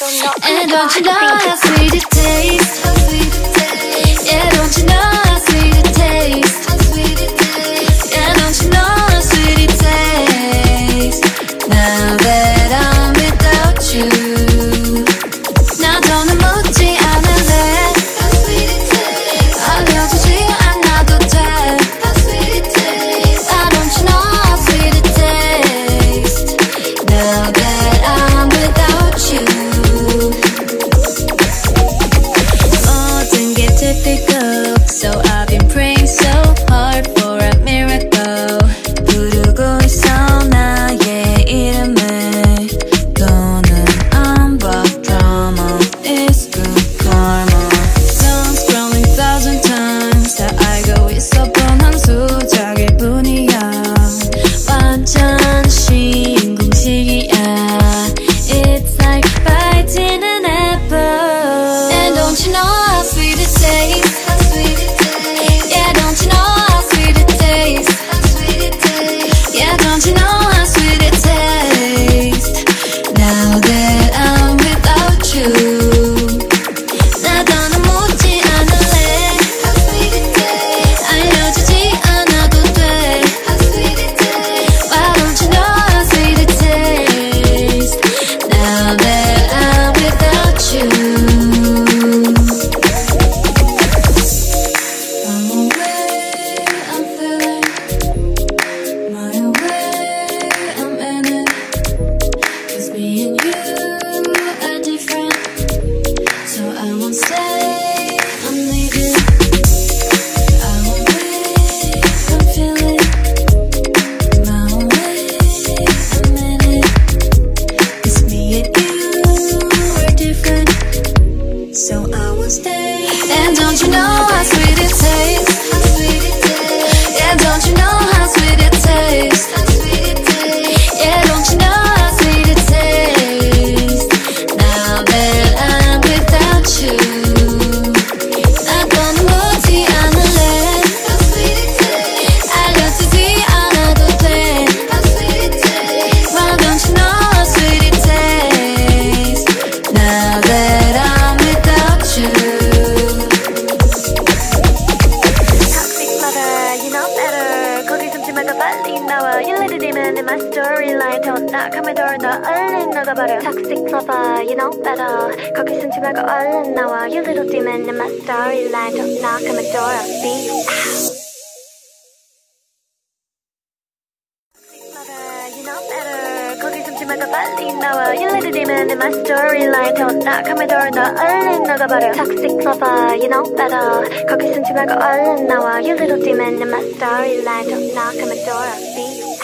And don't you know how sweet it tastes? Yeah, don't you know? you are different, so I won't stay. in my storyline Don't knock on 더 나가면 덜더 얼른 나가버려 Toxic lover, you know better. 거기 숨지 말고 얼른 나와. You little demon in my storyline 더 나가면 덜어. Be out You little demon in my storyline 더 나가면 덜더 얼른 나가버려 Toxic lover, you know better. 거기 숨지 말고 얼른 나와. You little demon in my storyline don't knock on my door. I'll Be